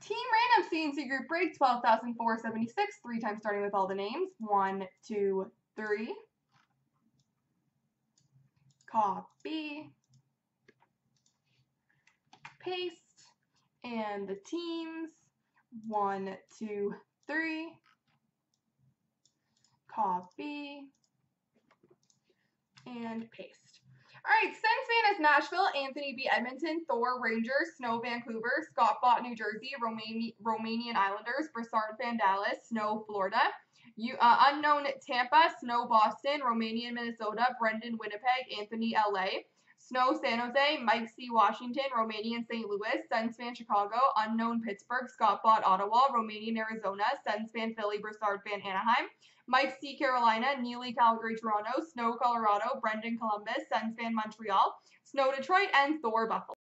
Team Random CNC Group Break 12,476. Three times starting with all the names. One, two, three. Copy. Paste. And the teams. One, two, three. Copy. And paste. All right, Nashville, Anthony B. Edmonton, Thor Rangers, Snow Vancouver, Scott Bot New Jersey, Romani- Romanian Islanders, Brassard fan Dallas, Snow Florida, uh, Unknown Tampa, Snow Boston, Romanian Minnesota, Brendan Winnipeg, Anthony LA, Snow San Jose, Mike C. Washington, Romanian St. Louis, Sens fan Chicago, Unknown Pittsburgh, Scott Bot Ottawa, Romanian Arizona, Sens fan Philly, Brassard fan Anaheim, Mike C. Carolina, Neely Calgary Toronto, Snow Colorado, Brendan Columbus, Sens fan Montreal, Snow Detroit, and Thor Buffalo.